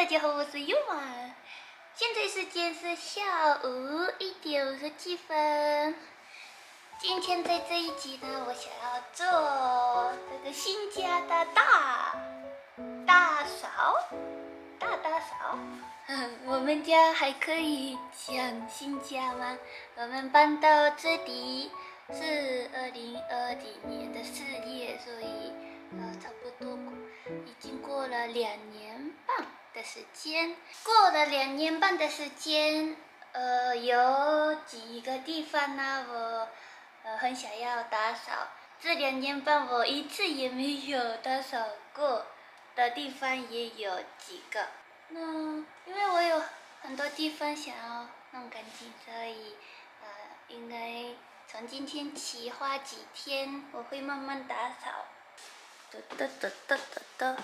大家好，我是优婉。现在时间是下午一点五十七分。今天在这一集呢，我想要做这个新家的大大扫，大大扫。我们家还可以讲新家吗？我们搬到这里是二零二零年的四月，所以呃，差不多已经过了两年的时间。过了两年半的时间，呃，有几个地方呢，我呃很想要打扫。这两年半我一次也没有打扫过的地方也有几个。那因为我有很多地方想要弄干净，所以呃，应该从今天起花几天，我会慢慢打扫。哒哒哒哒哒哒。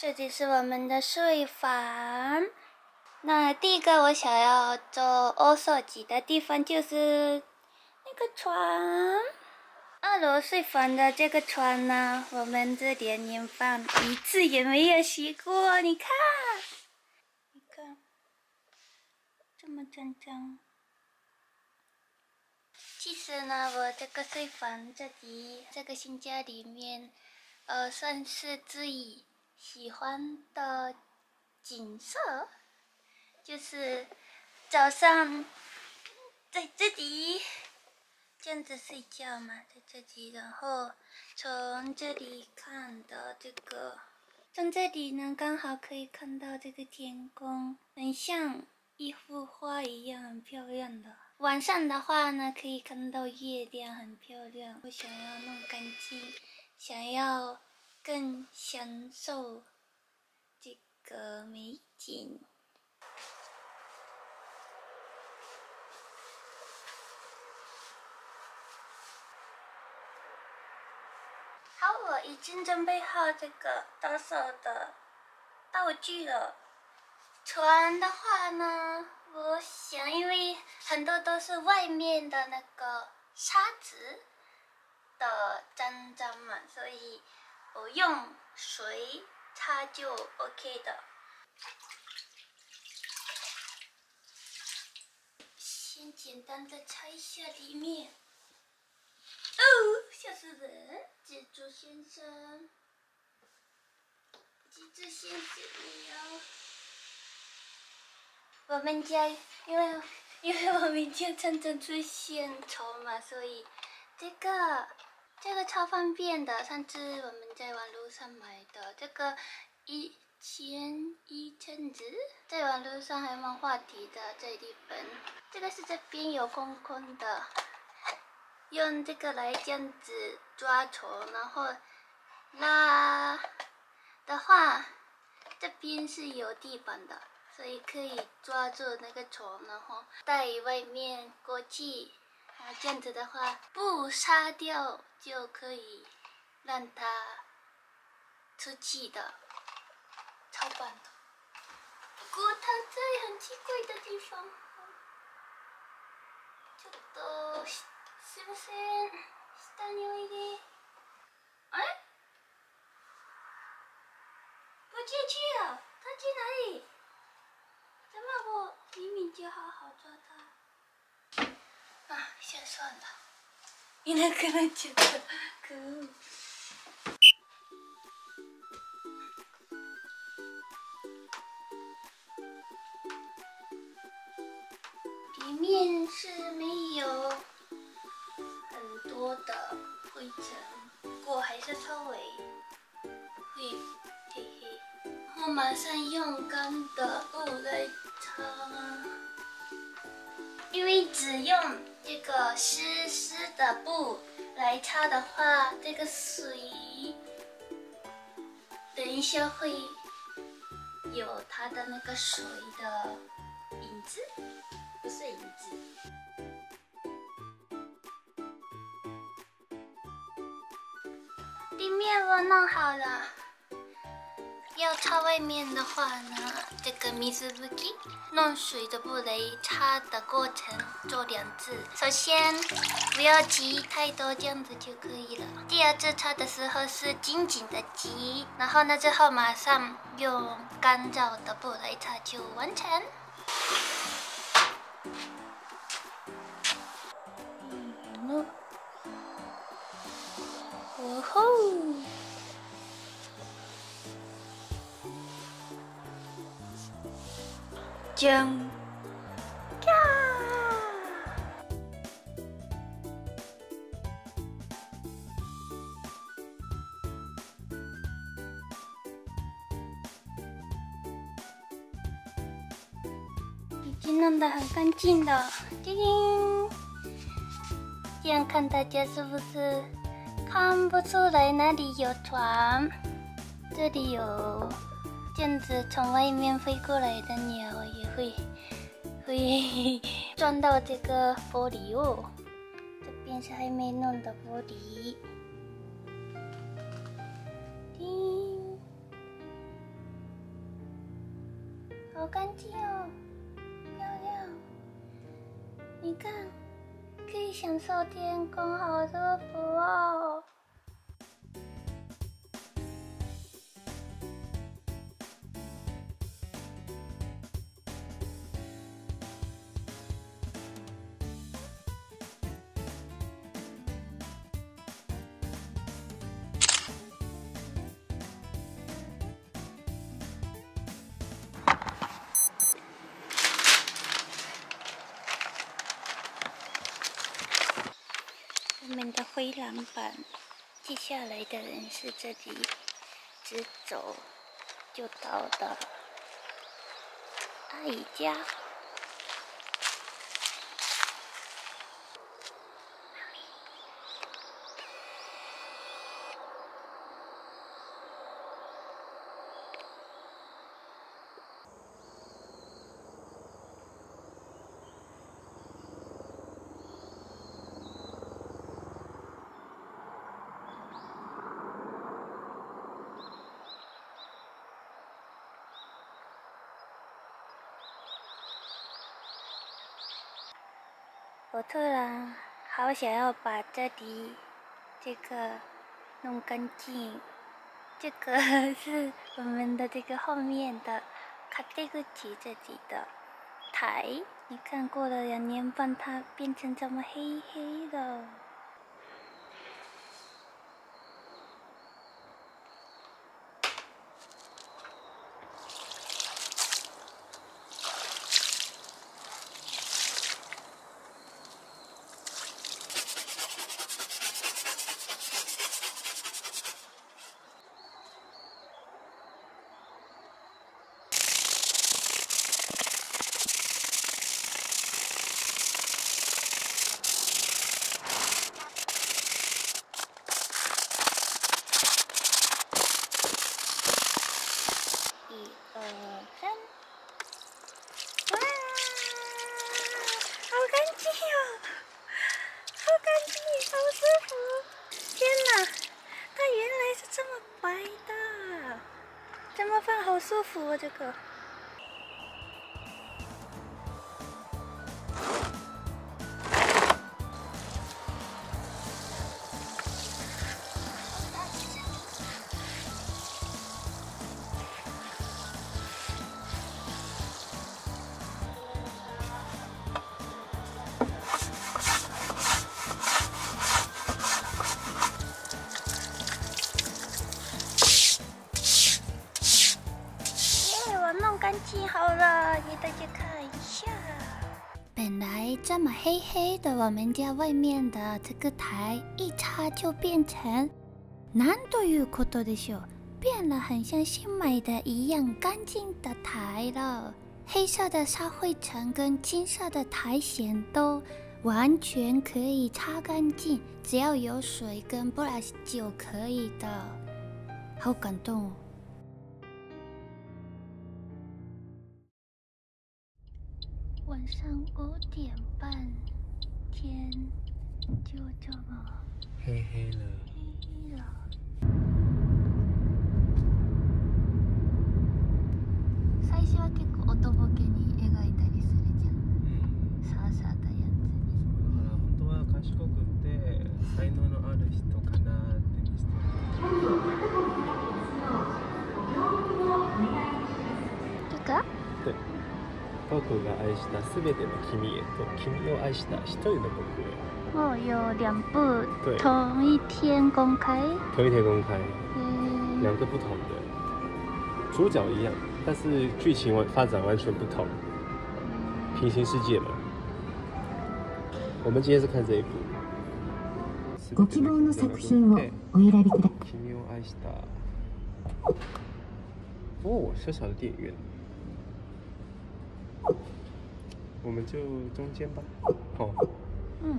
这里是我们的睡房。那第一个我想要做大扫除的地方就是那个床。二楼睡房的这个床呢，我们这点年半一次也没有洗过。你看，你看，这么脏脏。其实呢，我这个睡房这里这个新家里面，呃，算是自己喜欢的景色，就是早上在这里。这样子睡觉嘛，在这里，然后从这里看到这个，从这里呢刚好可以看到这个天空，很像一幅画一样，很漂亮的。晚上的话呢，可以看到月亮，很漂亮。我想要弄干净，想要更享受这个美景。好我已经准备好这个打扫的道具了。船的话呢，我想因为很多都是外面的那个沙子的脏脏嘛，所以我用水擦就 OK 的。先简单的擦一下里面。哦，吓死人！蜘蛛先生，蜘蛛先生。我们家因为因为我们家常常出现虫嘛，所以这个这个超方便的。上次我们在网络上买的，这个一千一千子，在网络上还蛮话题的这一本。这个是这边有空空的。用这个来这样子抓虫，然后拉的话，这边是有地板的，所以可以抓住那个虫，然后带外面过去。啊，这样子的话，不杀掉就可以让它出气的，超棒的。不过它在很奇怪的地方，ちょっと。すいません下においであれ不进去啊他去哪里怎么我明明就好好抓他 啊先算了いなくなっちゃった可恶里面是没有多的灰尘，不过还是稍微会黑黑。然后马上用干的布来擦。 因为只用 这个湿湿的布来擦的话，这个水等一下会有它的那个水的影子，不是影子。地面我弄好了。要擦外面的话呢，这个米斯布基弄水的布雷擦的过程做两次。首先不要挤太多，这样子就可以了。第二次擦的时候是紧紧的挤，然后呢之后马上用干燥的布来擦就完成。嗯，哦吼。将！已经弄得很干净了，叮叮。这样看大家是不是看不出来哪里有床？这里有。这样子从外面飞过来的鸟会会 撞到这个玻璃哦。这边是还没弄的玻璃。叮，好干净哦，漂亮。你看，可以享受天空，好舒服哦。的灰蓝版，接下来的人是这里，直走就到的阿姨家。我突然好想要把这里这个弄干净。这个 是我们的这个后面的卡蒂古奇这里的台，你看过了两年半，它变成这么黑黑的。怎么放好舒服啊，这个。黑黑的，我们家外面的这个台一擦就变成，难ということでしょう？变了，很像新买的一样干净的台了。 黑色的沙灰尘跟金色的苔藓都完全可以擦干净，只要有水跟 brush 就可以的。好感动哦！ 晚上五点半，天就这么黑黑了。黑了。最初は結構おとぼけに描いたりするじゃん。嗯。さあさあたやつに。だから本当は賢くって才能のある人かなって見せて。僕が愛したすべての君へと君を愛した一人の僕へ。哦，有两部对同一天公开。同一天公开，嗯，两个不同的主角一样，但是剧情完发展完全不同，平行世界嘛。我们今天是看这一部。ご希望の作品をお選びください。君を愛した。哦，小小的电影院。我们就中间吧。哦，嗯，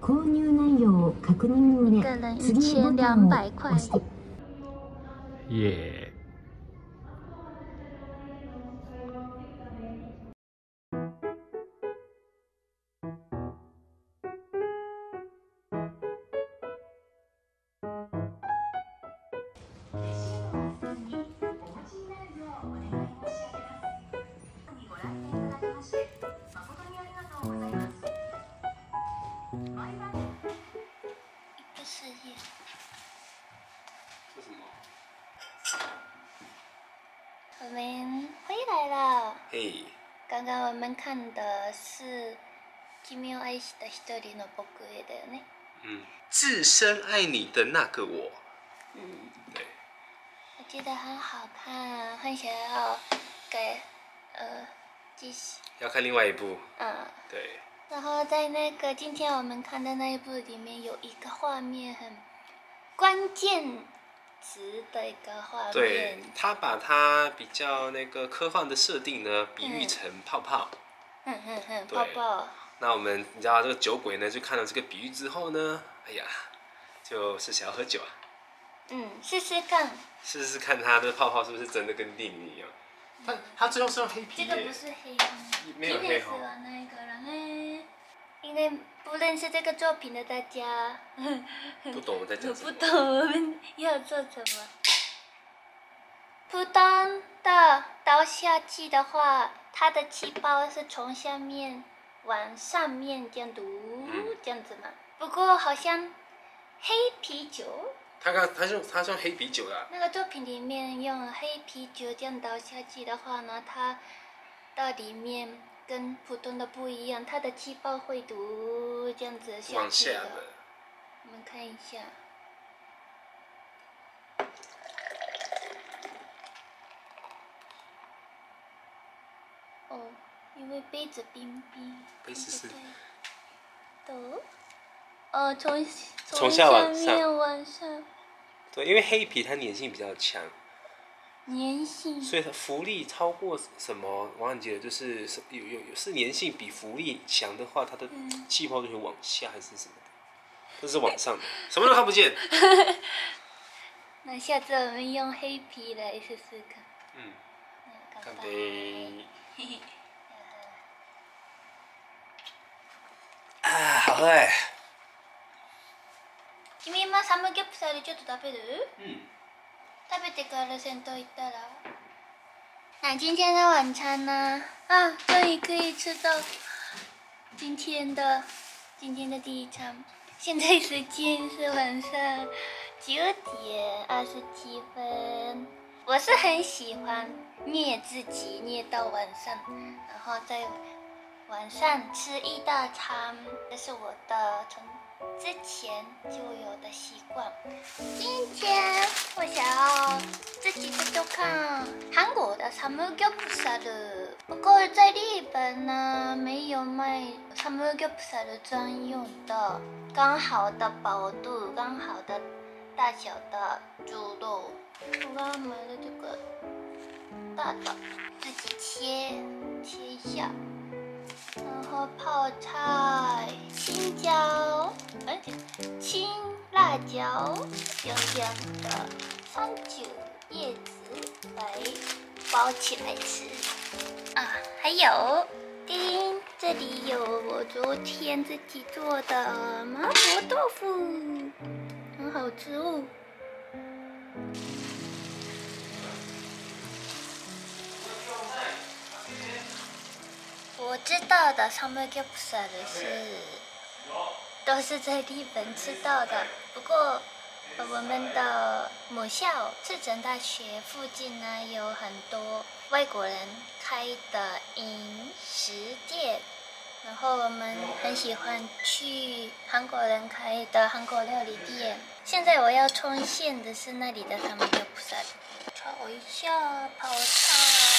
購入内容を確認の一个人上、次のボタンを押して耶、 刚刚我们看的是《君を愛した一人の僕へ》だよね。嗯，至深爱你的那个我。嗯，对，我觉得很好看，很想要给呃继续。要看另外一部。嗯，对，然后在那个今天我们看的那一部里面有一个画面很关键 词的一个画对，他把他比较那个科幻的设定呢，比喻成泡泡。哼哼哼，对泡泡，那我们你知道这个酒鬼呢，就看到这个比喻之后呢，哎呀，就是想要喝酒啊，嗯，试试看，试试看他的泡泡是不是真的跟电影一样。他他最后是用黑皮这个不，是黑吗？没有黑哦。玩那个了呢，因为不认识这个作品的大家，不懂我在讲什么。不懂我们要做什么。普通的倒下去的话，它的气泡是从下面往上面这样读，嗯这样子嘛。不过好像黑啤酒他刚他是用他是用黑啤酒的啊、那个作品里面用黑啤酒这样倒下去的话呢，它到里面跟普通的不一样，它的气泡会读这样子下往去的。下的。我们看一下。哦，因为杯子冰冰。杯子是。哦，从从下面往上，对，因为黑皮它粘性比较强，粘性。所以它浮力超过什么？我忘记了，就是是有有有是粘性比浮力强的话，它的嗯气泡就会往下还是什么的？这是往上的，什么都看不见。那下次我们用黑皮来试试看。嗯，嗯干杯！啊，好喝哎。君今サムギョプサルちょっと食べる？嗯， 食べてから銭湯行ったら。那今天的晚餐呢？啊，终于可以吃到今天的今天的第一餐。现在时间是晚上九点二十七分。我是很喜欢虐自己，虐到晚上，然后在晚上吃一大餐，这是我的从 之前就有的习惯。今天我想要自己做做看韩国的サムギョプサル，不过在日本呢没有卖サムギョプサル专用的，刚好的薄度，刚好的大小的猪肉。我刚刚买了这个 大的，自己切切一下， 然后泡菜、青椒，哎，青辣椒，香香的三九叶子来包起来吃。啊，还有，叮，这里有我昨天自己做的麻婆豆腐，很好吃哦。我知道的上面就不少的是，都是在日本吃到的。不过我们的母校赤城大学附近呢，有很多外国人开的饮食店，然后我们很喜欢去韩国人开的韩国料理店。现在我要冲线的是那里的上面就不少，炒一下泡菜。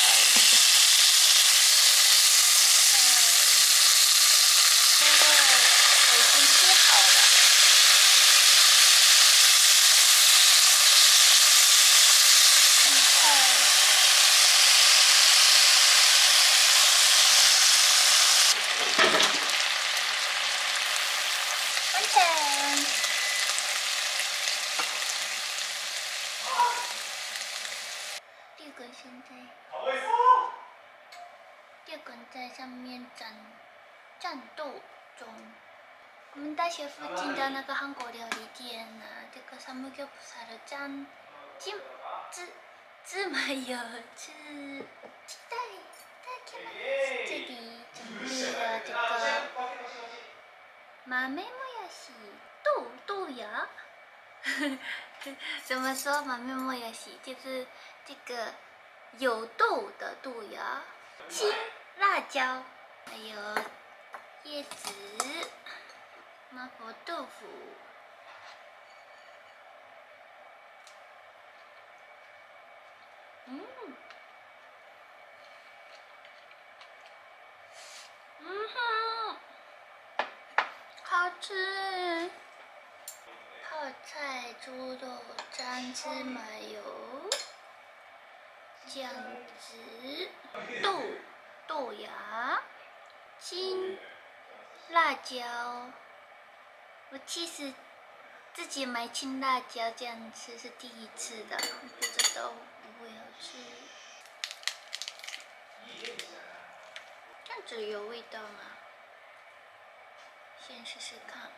芝麻油吃，期待期待这里准备了这个豆芽豆豆芽，怎么说豆もやし？就是这个有豆的豆芽，青。辣椒，还有叶子，麻婆豆腐， 嗯，嗯哼，好吃，泡菜猪肉沾芝麻油，酱汁，豆。豆芽、青辣椒，我其实自己买青辣椒这样吃是第一次的，不知道是。这样子有味道吗？先试试看。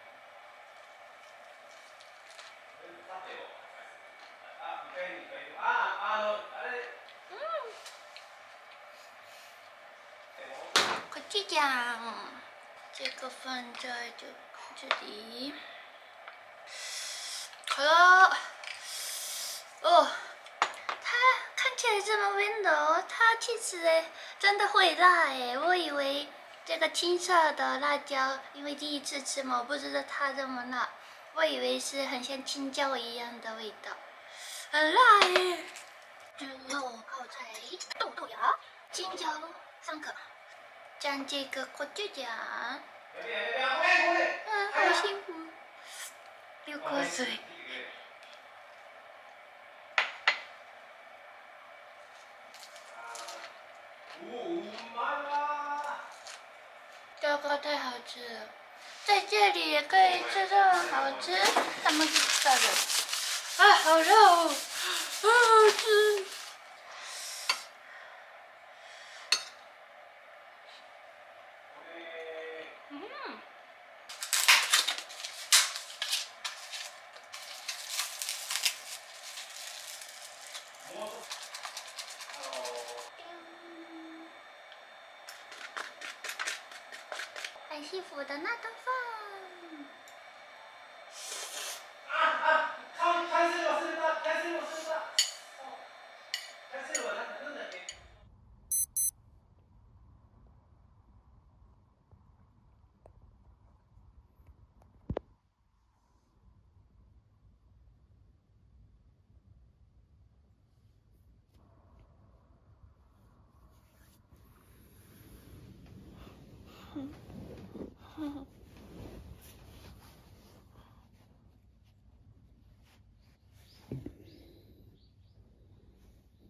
这样，这个放在这这里。好了，哦，看起来这么温柔，它其实真的会辣哎！我以为这个青色的辣椒，因为第一次吃嘛，我不知道它这么辣，我以为是很像青椒一样的味道，很辣哎！猪肉泡菜、豆豆芽、青椒三个。蘸这个火椒酱，嗯，好幸福，流口水。这个太好吃了，在这里也可以吃到好吃，他们是做的，啊，好热，好吃。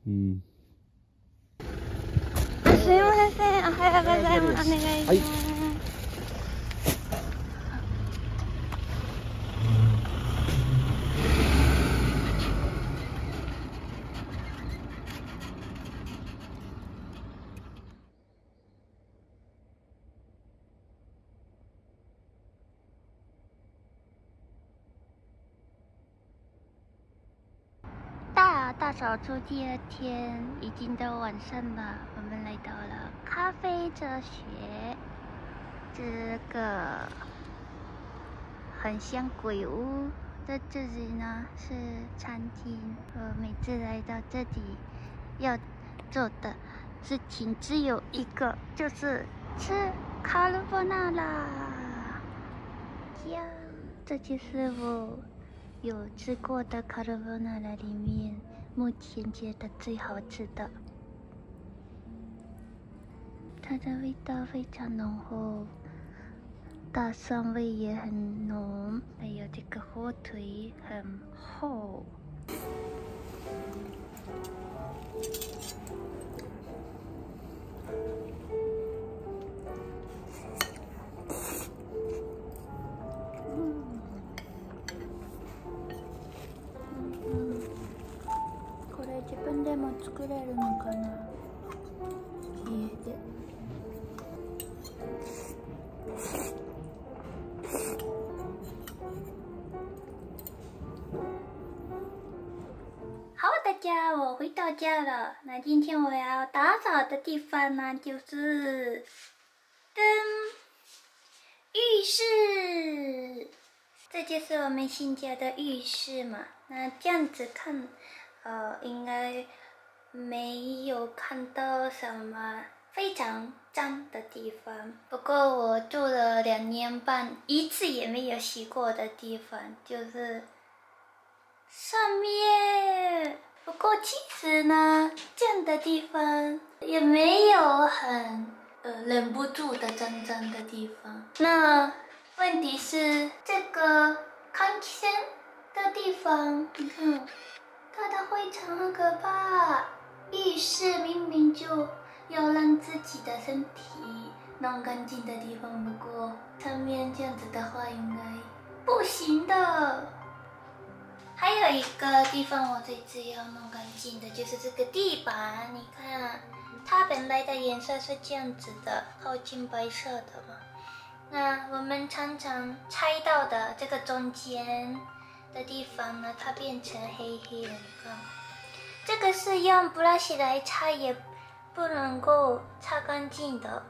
うん。あすいません、おはようございます。お願いします。はい大扫除第二天，已经到晚上了，我们来到了咖啡哲学。这个很像鬼屋的这里呢是餐厅。我每次来到这里，要做的事情只有一个，就是吃卡鲁波纳啦。呀，这就是我。有吃过的卡罗波纳拉里面，目前觉得最好吃的，它的味道非常浓厚，大蒜味也很浓，还有这个火腿很厚。れるのかな家で好，大家，我回到家了。那今天我要打扫的地方呢，就是跟浴室。这就是我们新家的浴室嘛。那这样子看，呃，应该 没有看到什么非常脏的地方。不过我住了两年半，一次也没有洗过的地方就是上面。不过其实呢，这样的地方也没有很呃忍不住的脏脏的地方。那。问题是这个看起的地方，你看，它的灰尘很可怕。浴室明明就要让自己的身体弄干净的地方，不过上面这样子的话应该不行的。还有一个地方我这次要弄干净的，就是这个地板。你看，它本来的颜色是这样子的，靠近白色的嘛。那我们常常拆到的这个中间的地方呢，它变成黑黑的。你看，这个是用 brush 来擦也不能够擦干净的。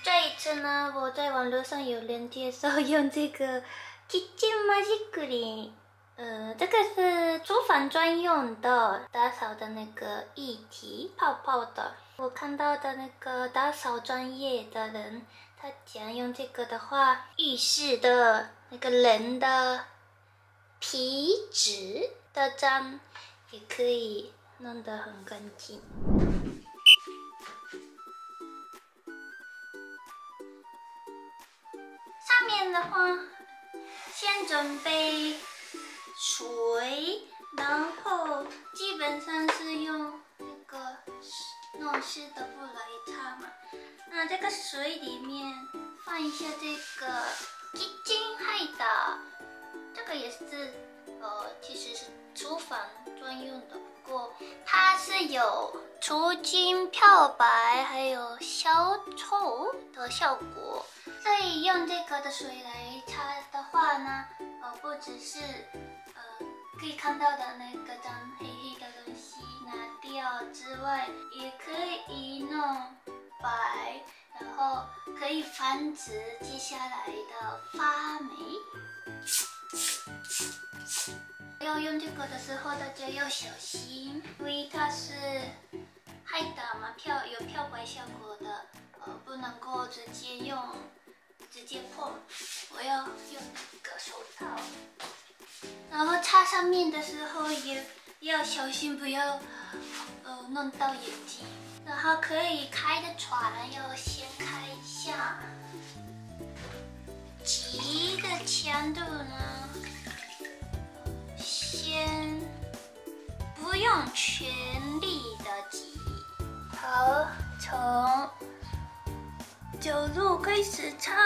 这一次呢，我在网络上有人介绍用这个 Kitchen Magic Clean，呃，这个是厨房专用的打扫的那个液体泡泡的。我看到的那个打扫专业的人。他讲用这个的话，浴室的那个人的皮脂的脏也可以弄得很干净。上面的话，先准备水，然后基本上是用那个弄湿的布来擦嘛。那这个水里面放一下这个鸡精害的，这个也是呃，其实是厨房专用的，不过它是有除菌、漂白还有消臭的效果，所以用这个的水来擦的话呢，呃，不只是呃可以看到的那个脏黑黑的东西拿掉之外，也可以弄。白，然后可以防止接下来的发霉。要用这个的时候，大家要小心，因为它是害打嘛，漂有漂白效果的，呃，不能够直接用，直接碰。我要用一个手套，然后擦上面的时候也要小心，不要呃弄到眼睛。然后可以开的船要先开一下，挤的强度呢，先不用全力的挤。好，从角落开始擦。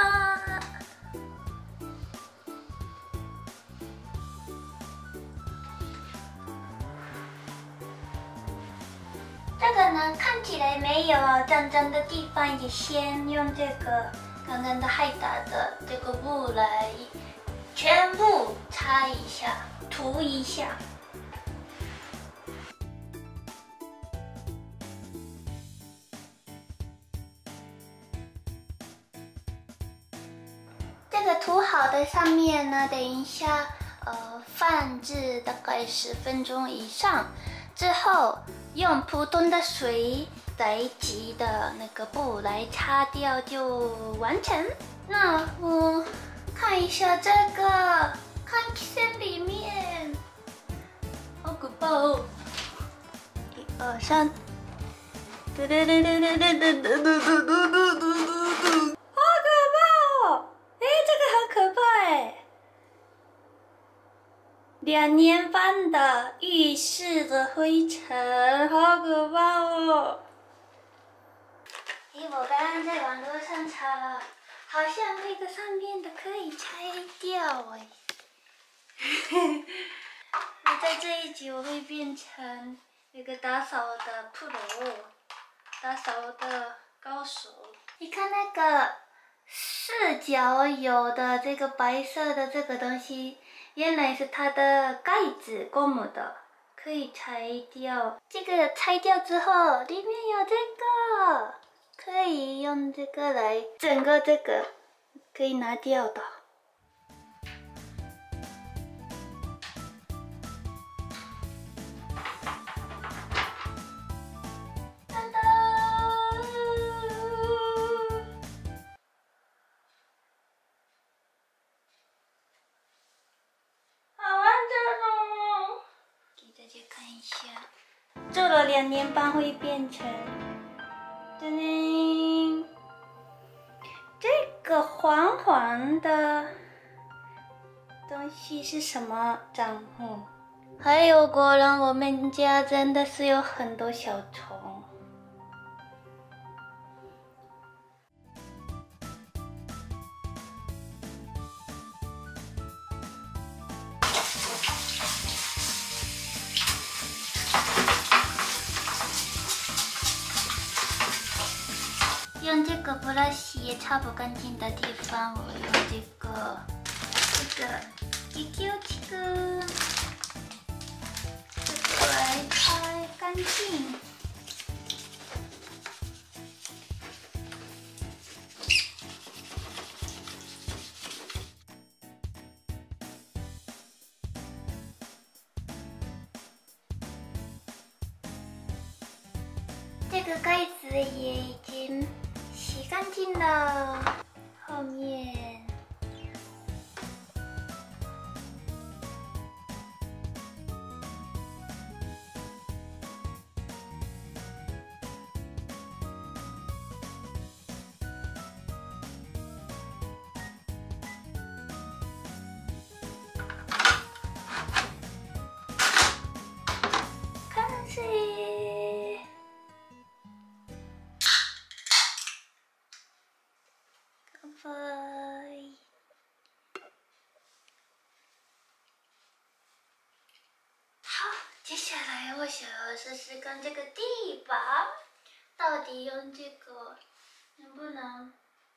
这个呢，看起来没有脏脏的地方，也先用这个刚刚的海打的这个布来全部擦一下，涂一下。这个涂好的上面呢，等一下呃放置大概十分钟以上之后。用普通的水来挤的那个布来擦掉就完成。那我看一下这个，看线里面，好可怕哦！一二三，嘟嘟嘟嘟嘟嘟嘟嘟嘟嘟嘟嘟嘟，好可怕哦！哎，这个很可怕哎。两年半的浴室的灰尘，好可怕哦！哎，我刚刚在网络上查了，好像那个上面的可以拆掉哎。那 在这一集我会变成那个打扫的铺路打扫的高手。你看那个四角有的这个白色的这个东西。原来是它的盖子，公母的，可以拆掉。这个拆掉之后，里面有这个，可以用这个来整个这个可以拿掉的。看一下做了两年半会变成，东西是什么账户？还有，果然我们家真的是有很多小虫。用这个不拉洗擦不干净的地方，我用这个这个激落ちくん。ちょっと、い。下来我想要试试看这个地板，到底用这个能不能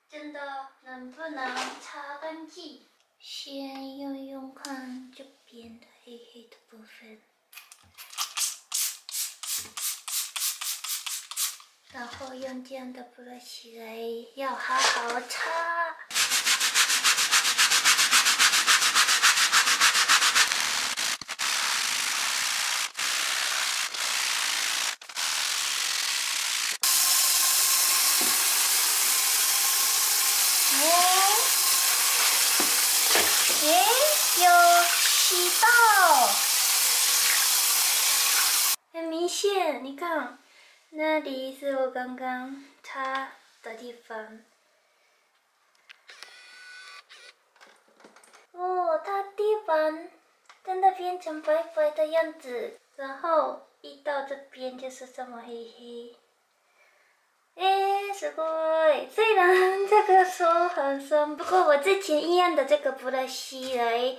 真的能不能擦干净？先用用看这边的黑黑的部分，然后用这样的布拉西来要好好擦。看，那里是我刚刚擦的地方。哦，它地板真的变成白白的样子，然后一到这边就是这么黑黑。 哎，すごい！虽然这个手很酸，不过我之前一样的这个布拉西来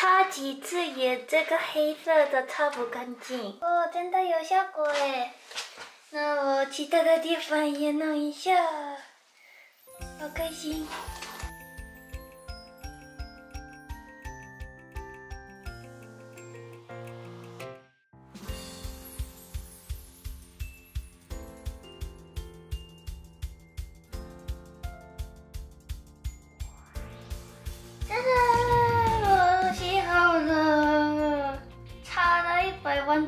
擦几次也这个黑色的擦不干净。哦，真的有效果哎！那我其他的地方也弄一下，好开心。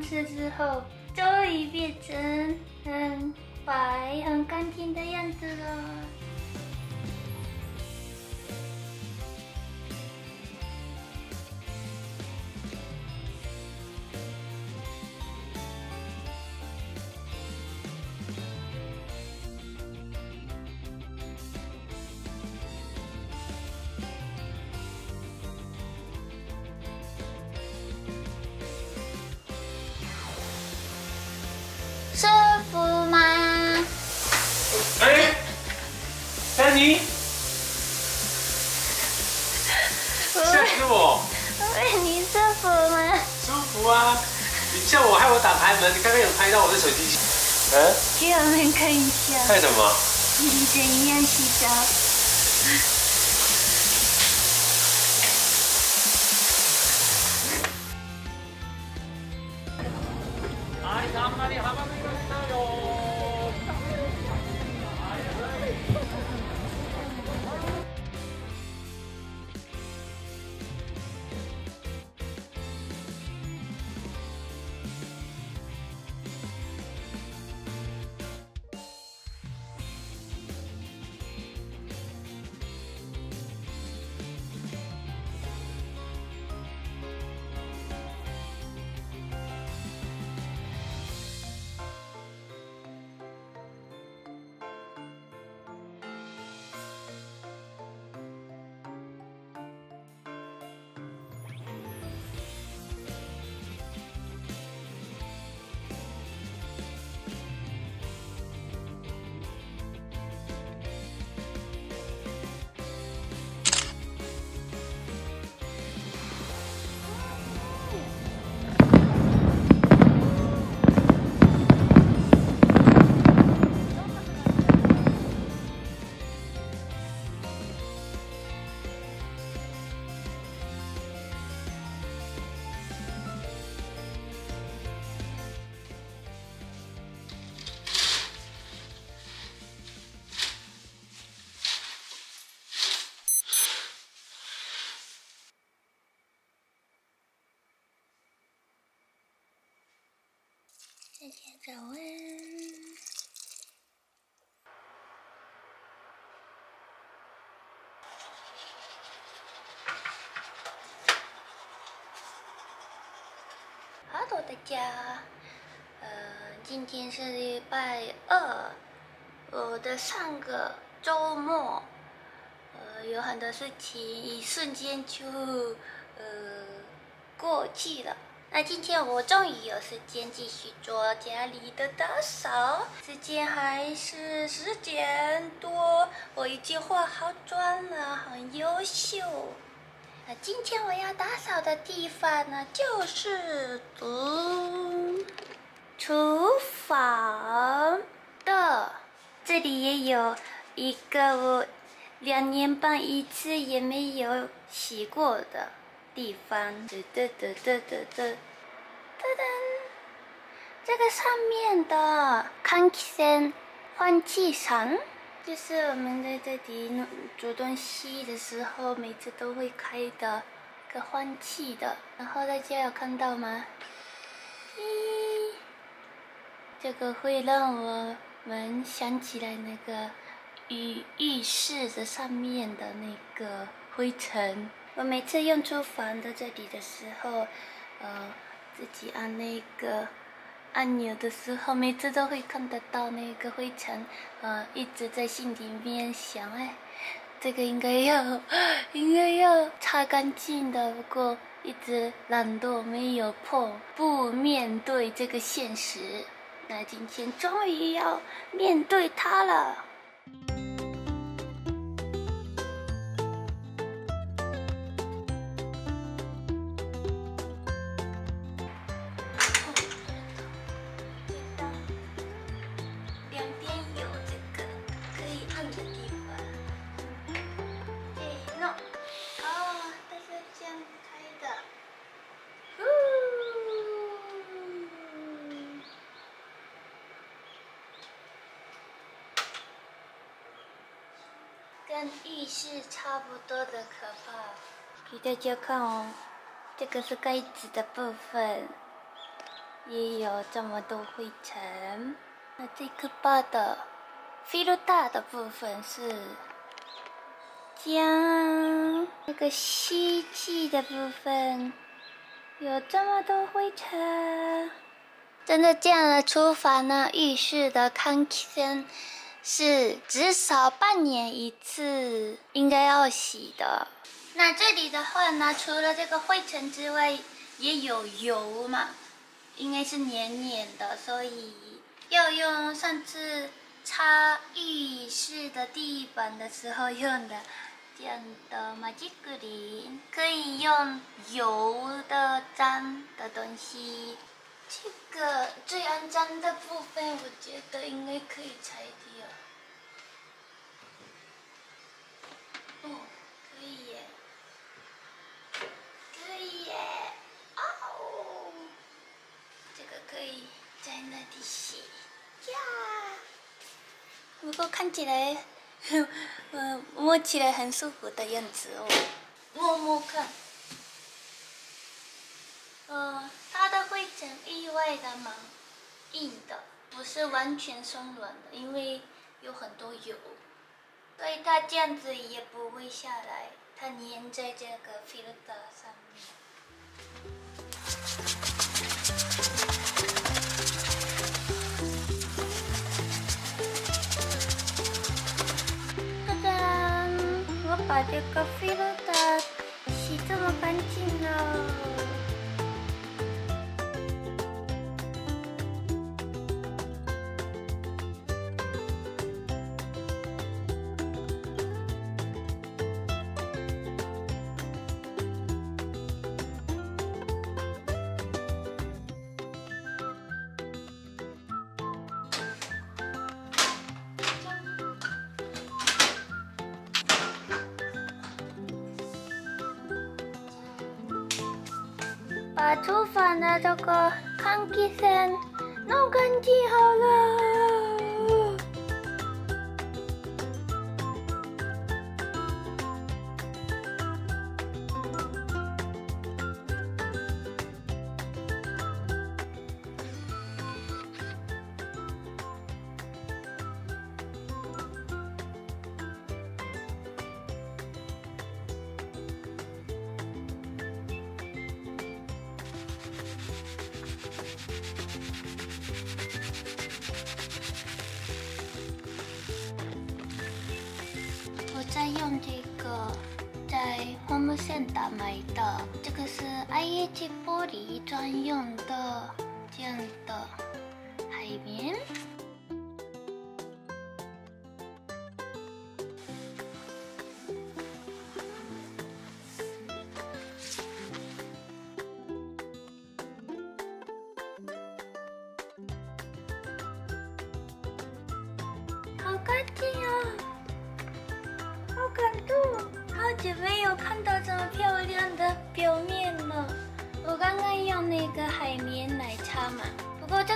之后，终于变成很白、很干净的样子了。看一下，看什么？你怎样洗澡？家早安。Hello，大家，呃，今天是礼拜二，我的上个周末，呃，有很多事情一瞬间就呃过去了。那今天我终于有时间继续做家里的打扫，时间还是十点多，我已经化好妆了，很优秀。那今天我要打扫的地方呢，就是嗯，厨房的，这里也有一个我两年半一次也没有洗过的。地方，噔噔噔噔噔噔，噔噔，这个上面的换气扇、换气扇，就是我们在这里弄煮东西的时候，每次都会开的，个换气的。然后大家有看到吗？咦，这个会让我们想起来那个浴浴室的上面的那个灰尘。我每次用厨房的这里的时候，呃，自己按那个按钮的时候，每次都会看得到那个灰尘，呃，一直在心里面想，哎，这个应该要，应该要擦干净的，不过一直懒惰没有碰，不面对这个现实。那今天终于要面对它了。跟浴室差不多的可怕。给大家看哦，这个是盖子的部分，也有这么多灰尘。那这个把的 filter 的部分是将那个吸气的部分有这么多灰尘。真的这样的厨房呢，浴室的康森是至少半年一次应该要洗的。那这里的话呢，除了这个灰尘之外，也有油嘛，应该是黏黏的，所以要用上次擦浴室的地板的时候用的这样的马吉格林，可以用油的脏的东西。这个最肮脏的部分，我觉得应该可以拆掉。哦，可以耶，可以耶，哦，这个可以在那里洗呀。不过看起来，嗯，摸起来很舒服的样子哦，摸摸看。呃，它意外的蛮硬的，不是完全松软的，因为有很多油，所以它这样子也不会下来，它粘在这个 filter 上面。当当，我把这个 filter 线的买的，这个是 IH 玻璃专用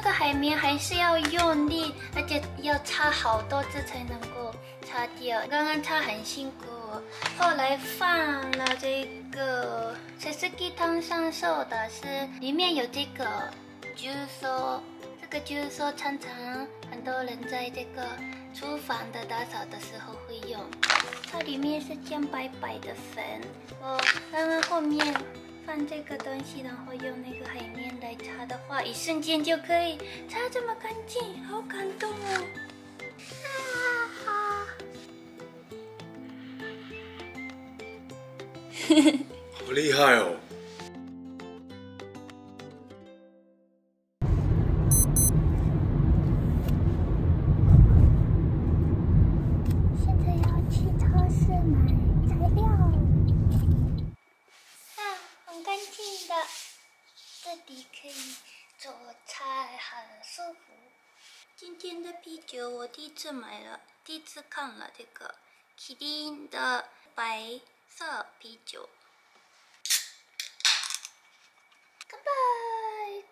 个海绵还是要用力，而且要擦好多次才能够擦掉。刚刚擦很辛苦，后来放了这个水司机汤上售的是里面有这个就是说，这个就是说常常很多人在这个厨房的打扫的时候会用。它里面是这样白白的粉，我刚刚后面放这个东西，然后用那个海绵来擦的话，一瞬间就可以擦这么干净，好感动哦！啊，好厉害哦！次看了这个麒麟的白色啤酒。干杯！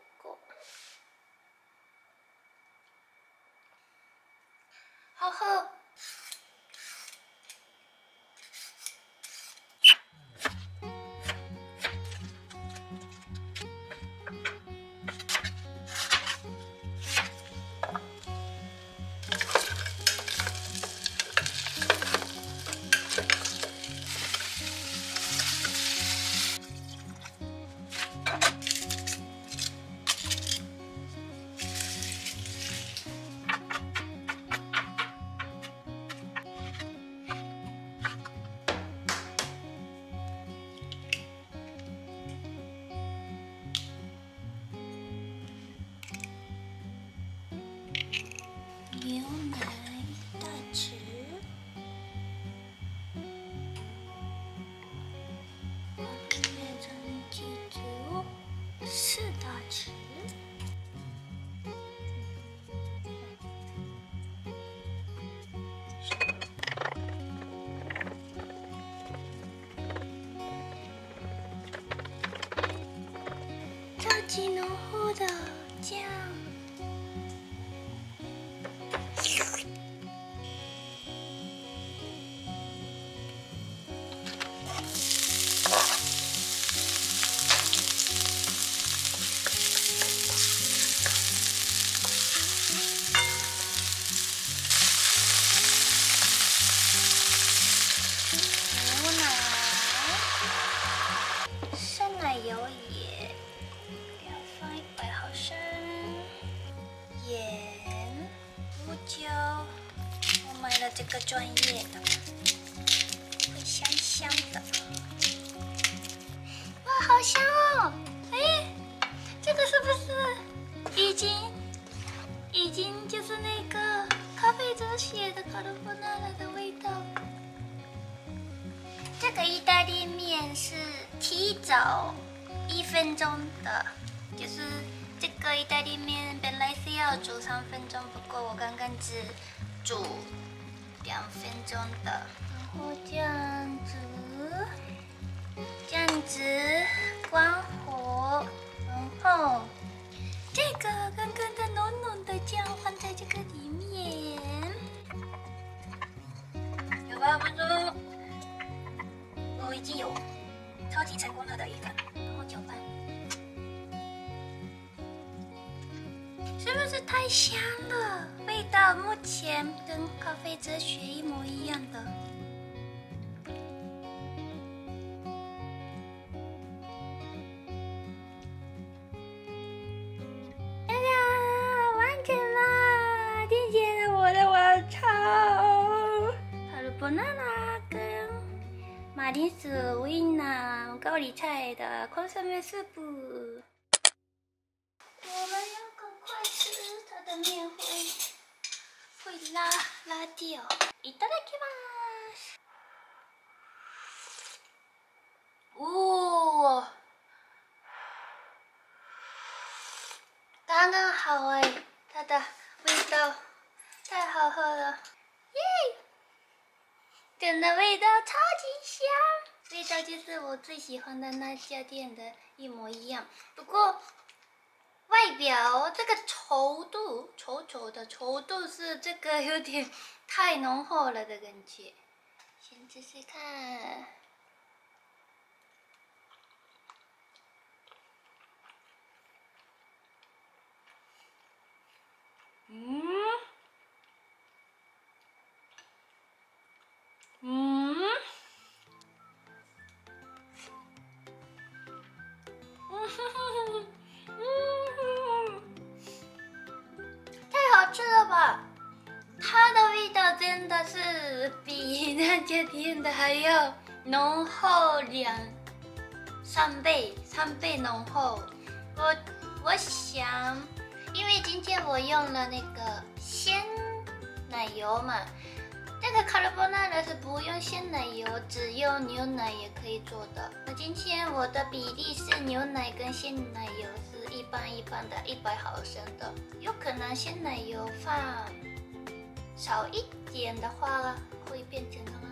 好喝。意大利面是提早一分钟的，就是这个意大利面本来是要煮三分钟，不过我刚刚只煮两分钟的。然后这样子，这样子关火，然后这个刚刚的浓浓的酱放在这个里面，有八分钟。我已经有超级成功了的一个，然后搅拌，是不是太香了？味道目前跟咖啡哲学一模一样的。哎呀，完成啦！听见了我的マリ、ウインナー、我们要赶快吃，它的面会会拉拉掉。いただきます。哦，刚刚好哎，它的味道太好喝了。真的味道超级香，味道就是我最喜欢的那家店的一模一样。不过外表这个稠度，稠稠的稠度是这个有点太浓厚了的感觉。先试试看。嗯。嗯，太好吃了吧！它的味道真的是比那家店的还要浓厚两三倍，三倍浓厚。我我想，因为今天我用了那个鲜奶油嘛。这个卡罗波纳呢是不用鲜奶油，只用牛奶也可以做的。那今天我的比例是牛奶跟鲜奶油是一半一半的一百毫升的，有可能鲜奶油放少一点的话，会变成那么